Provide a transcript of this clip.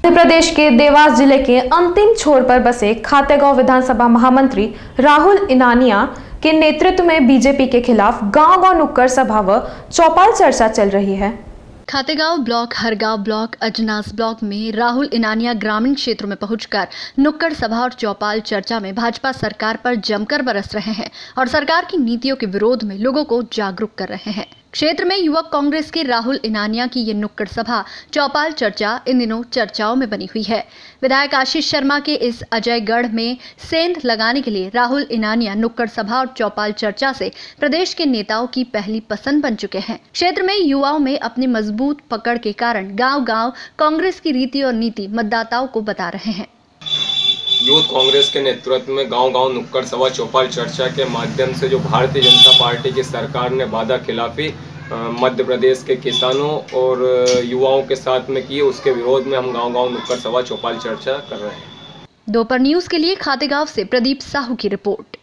मध्य प्रदेश के देवास ज़िले के अंतिम छोर पर बसे खातेगांव विधानसभा महामंत्री राहुल इनानिया के नेतृत्व में बीजेपी के खिलाफ गांव-गांव नुक्कड़ सभा व चौपाल चर्चा चल रही है। Khategaon block, Hargaon block, Ajnas block में राहुल इनानिया ग्रामीण क्षेत्र में पहुंचकर नुक्कड़ सभा और चौपाल चर्चा में भाजपा सरकार पर जमकर बरस रहे हैं और सरकार की नीतियों के विरोध में लोगों को जागरूक कर रहे हैं। क्षेत्र में युवक कांग्रेस के राहुल इनानिया की ये नुक्कड़ सभा, चौपाल चर्चा, इन दिनों चर्चाओं में बनी हुई है। विधायक आशीष शर्मा के इस अजयगढ़ में सेंध लगाने के लिए राहुल इनानिया नुक्कड़ सभा और चौपाल चर्चा से प्रदेश के नेताओं की पहली पसंद बन चुके हैं। क्षेत्र में युवाओं में अपनी मज़बूत पकड़ के कारण गाँव गाँव कांग्रेस की रीति और नीति मतदाताओं को बता रहे हैं। यूथ कांग्रेस के नेतृत्व में गांव-गांव नुक्कड़ सभा, चौपाल चर्चा के माध्यम से जो भारतीय जनता पार्टी की सरकार ने वादा खिलाफी मध्य प्रदेश के किसानों और युवाओं के साथ में किए उसके विरोध में हम गांव-गांव नुक्कड़ सभा चौपाल चर्चा कर रहे हैं। दोपहर न्यूज़ के लिए खातेगांव से प्रदीप साहू की रिपोर्ट।